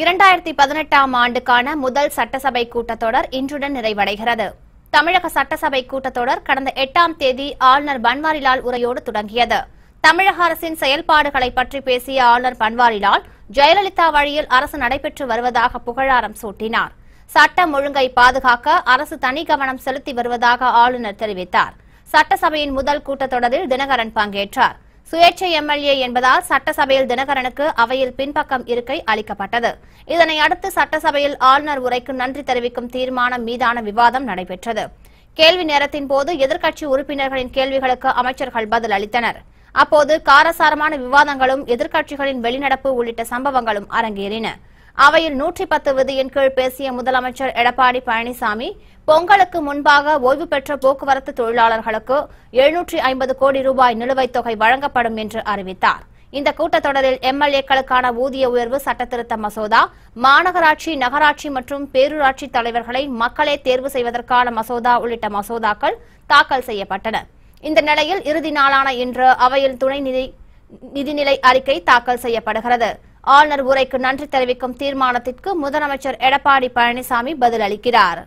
இரண்டாயிரத்தி பதினெட்டாம் ஆண்டுக்கான முதல் சட்டசபை கூட்டத்தொடர் இன்றுடன் நிறைவடைகிறது. தமிழக சட்டசபை கூட்டத்தொடர் கடந்த எட்டாம் தேதி ஆளுநர் பன்வாரிலால் உரையோடு தொடங்கியது. தமிழக அரசின் செயல்பாடுகளை பற்றி பேசிய ஆளுநர் பன்வாரிலால் ஜெயலலிதா வழியில் அரசு நடைபெற்று வருவதாக புகழாரம் சூட்டினார். சட்டம் ஒழுங்கை பாதுகாக்க அரசு தனி கவனம் செலுத்தி வருவதாக ஆளுநர் தெரிவித்தார். சட்டசபையின் முதல் கூட்டத்தொடரில் தினகரன் பங்கேற்றார். சுயேட்சை எம்எல்ஏ என்பதால் சட்டசபையில் தினகரனுக்கு அவையில் பின்பக்கம் இருக்கை அளிக்கப்பட்டது. இதனை அடுத்து சட்டசபையில் ஆளுநர் உரைக்கு நன்றி தெரிவிக்கும் தீர்மானம் மீதான விவாதம் நடைபெற்றது. கேள்வி நேரத்தின் போது எதிர்க்கட்சி உறுப்பினர்களின் கேள்விகளுக்கு அமைச்சர்கள் பதில் அளித்தனர். அப்போது காரசாரமான விவாதங்களும் எதிர்க்கட்சிகளின் வெளிநடப்பு உள்ளிட்ட சம்பவங்களும் அரங்கேறின. அவையில் நூற்றி பத்து விதியின் கீழ் பேசிய முதலமைச்சர் எடப்பாடி பழனிசாமி பொங்கலுக்கு முன்பாக ஓய்வு பெற்ற போக்குவரத்து தொழிலாளர்களுக்கு எழுநூற்றி ஐம்பது கோடி ரூபாய் நிலுவைத் தொகை வழங்கப்படும் என்று அறிவித்தார். இந்த கூட்டத்தொடரில் எம்எல்ஏக்களுக்கான ஊதிய உயர்வு சட்டத்திருத்த மசோதா மாநகராட்சி நகராட்சி மற்றும் பேரூராட்சி தலைவர்களை மக்களே தேர்வு செய்வதற்கான மசோதா உள்ளிட்ட மசோதாக்கள் தாக்கல் செய்யப்பட்டன. இந்த நிலையில் இறுதி நாளான இன்று அவையில் துணை நிதி நிதிநிலை அறிக்கை தாக்கல் செய்யப்படுகிறது. ஆளுநர் உரைக்கு நன்றி தெரிவிக்கும் தீர்மானத்திற்கு முதலமைச்சர் எடப்பாடி பழனிசாமி பதிலளிக்கிறார்.